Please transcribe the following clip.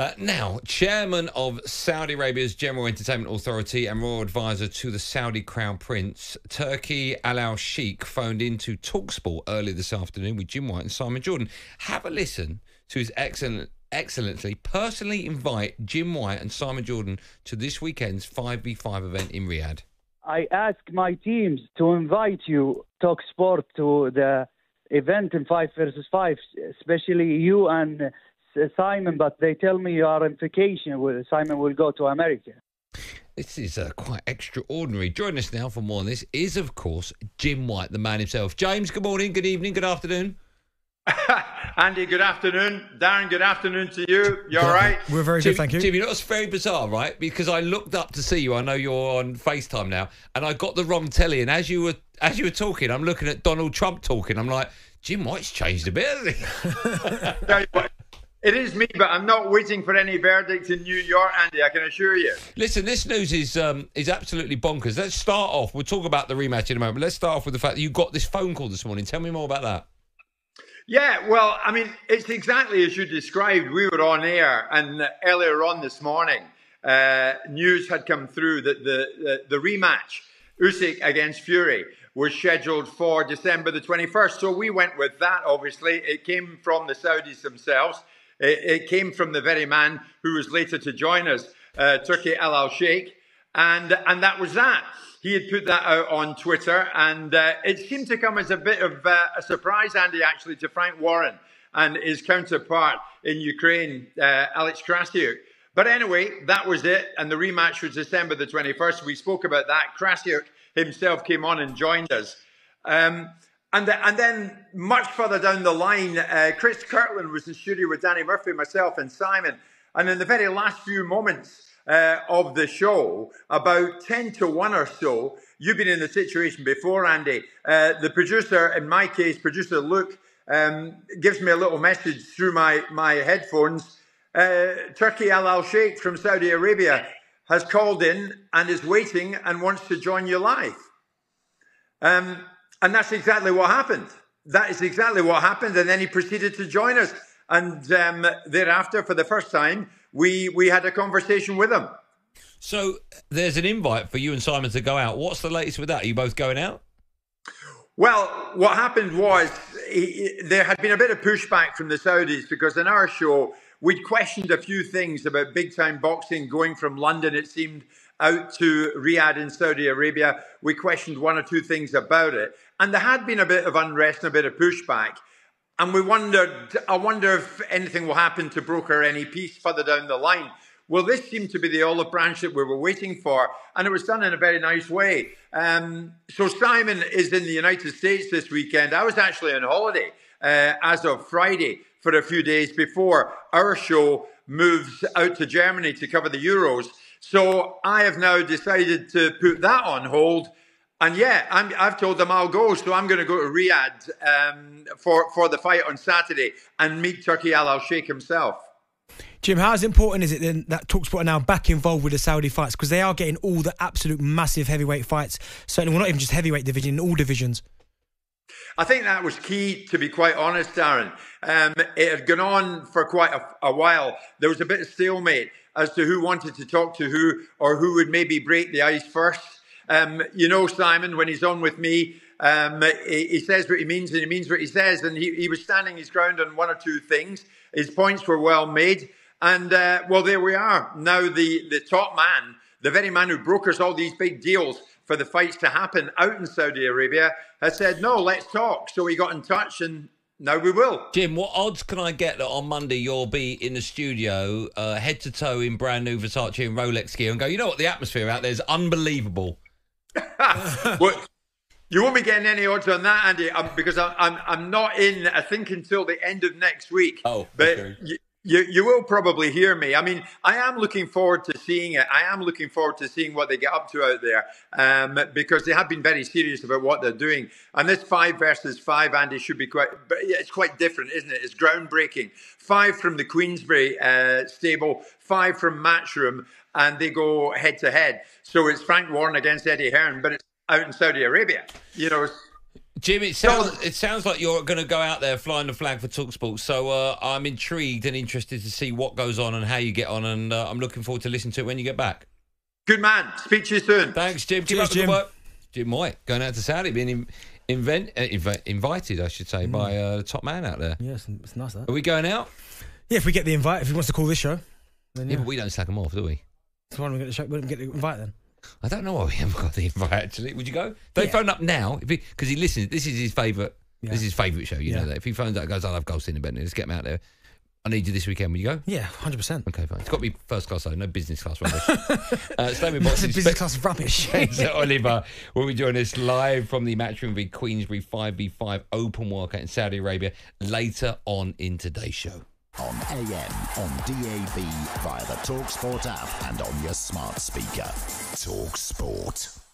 Uh, now, chairman of Saudi Arabia's General Entertainment Authority and royal advisor to the Saudi Crown Prince, Turki Alalshikh, phoned into Talksport earlier this afternoon with Jim White and Simon Jordan. Have a listen to his excellent, excellently personally invite Jim White and Simon Jordan to this weekend's 5v5 event in Riyadh. I ask my teams to invite you, Talksport, to the event in 5 versus 5, especially you and Simon, but they tell me you are on vacation. Simon will go to America. This is uh, quite extraordinary. Join us now for more on this is, of course, Jim White, the man himself. James, good morning, good evening, good afternoon. Andy, good afternoon. Darren, good afternoon to you. You all right? We're very Jim, good, thank you. Jim, you know what's very bizarre, right? Because I looked up to see you. I know you're on FaceTime now, and I got the wrong telly. And as you were as you were talking, I'm looking at Donald Trump talking. I'm like, Jim White's changed a bit, hasn't he? It is me, but I'm not waiting for any verdict in New York, Andy. I can assure you. Listen, this news is um, is absolutely bonkers. Let's start off. We'll talk about the rematch in a moment. Let's start off with the fact that you got this phone call this morning. Tell me more about that. Yeah, well, I mean, it's exactly as you described. We were on air, and earlier on this morning, uh, news had come through that the, the, the rematch, Usyk against Fury, was scheduled for December the 21st. So we went with that, obviously. It came from the Saudis themselves. It, it came from the very man who was later to join us, uh, Turki Alalshikh. And, and that was that. He had put that out on Twitter, and uh, it seemed to come as a bit of uh, a surprise, Andy, actually, to Frank Warren and his counterpart in Ukraine, uh, Alex Krassyuk. But anyway, that was it, and the rematch was December the 21st. We spoke about that. Krassyuk himself came on and joined us. Um, and, and then much further down the line, uh, Chris Kirkland was in studio with Danny Murphy, myself, and Simon. And in the very last few moments uh, of the show, about 10 to 1 or so, you've been in the situation before, Andy. Uh, the producer, in my case, producer Luke, um, gives me a little message through my, my headphones. Uh, Turki Alalshikh from Saudi Arabia has called in and is waiting and wants to join you live. Um, and that's exactly what happened. That is exactly what happened. And then he proceeded to join us. And um, thereafter, for the first time, we, we had a conversation with him. So there's an invite for you and Simon to go out. What's the latest with that? Are you both going out? Well, what happened was he, there had been a bit of pushback from the Saudis because in our show, we'd questioned a few things about big time boxing going from London, it seemed, out to Riyadh in Saudi Arabia. We questioned one or two things about it. And there had been a bit of unrest and a bit of pushback. And we wondered, I wonder if anything will happen to broker any peace further down the line. Well, this seemed to be the olive branch that we were waiting for, and it was done in a very nice way. Um, so Simon is in the United States this weekend. I was actually on holiday uh, as of Friday for a few days before our show moves out to Germany to cover the Euros. So I have now decided to put that on hold. And yeah, i have told them I'll go. So I'm going to go to Riyadh um, for, for the fight on Saturday and meet Turki Alalshikh himself. Jim, how important is it then that Talksport are now back involved with the Saudi fights? Because they are getting all the absolute massive heavyweight fights. Certainly, well, not even just heavyweight division, in all divisions. I think that was key, to be quite honest, Darren. Um, it had gone on for quite a, a, while. There was a bit of stalemate as to who wanted to talk to who or who would maybe break the ice first. Um, you know, Simon, when he's on with me, um, he, he, says what he means and he means what he says. And he, he, was standing his ground on one or two things. His points were well made. And, uh, well, there we are. Now, the, the top man, the very man who brokers all these big deals, for the fights to happen out in Saudi Arabia, has said, no, let's talk. So we got in touch and now we will. Jim, what odds can I get that on Monday you'll be in the studio, uh, head to toe in brand new Versace and Rolex gear, and go, you know what, the atmosphere out there is unbelievable. well, you won't be getting any odds on that, Andy, um, because I'm, I'm, I'm not in, I think, until the end of next week. Oh, but okay. you, you, you will probably hear me. I mean, I am looking forward to seeing it. I am looking forward to seeing what they get up to out there um, because they have been very serious about what they're doing. And this five versus five, Andy, should be quite, but it's quite different, isn't it? It's groundbreaking. Five from the Queensberry uh, stable, five from Matchroom, and they go head to head. So it's Frank Warren against Eddie Hearn, but it's out in Saudi Arabia. You know, Jim, it sounds it sounds like you're going to go out there flying the flag for Talksport. So uh, I'm intrigued and interested to see what goes on and how you get on, and uh, I'm looking forward to listening to it when you get back. Good man. Speak to you soon. Thanks, Jim. Keep Cheers, up the Jim. work. Jim White going out to Saudi, being in, invent, uh, inv- invited, I should say, by uh, the top man out there. Yeah, it's, it's nice that. Are we going out? Yeah, if we get the invite, if he wants to call this show, then Yeah, yeah. but we don't slack him off, do we? So why don't we get the show? We don't get the invite then. I don't know why we haven't got the invite. Actually, would you go? They Yeah. phone up now because he, listens. This is his favourite. Yeah. This is his favourite show. You know that. If he phones up, and goes, "I love golf in bed. Let's get him out there. I need you this weekend. Will you go?" Yeah, hundred percent. Okay, fine. It's got to be first class though, no business class rubbish. uh, stay with That's a business class rubbish. Spencer Oliver will be joining us live from the Matchroom v Queensberry 5v5 Open Workout in Saudi Arabia later on in today's show. On AM, on DAB, via the TalkSport app, and on your smart speaker. TalkSport.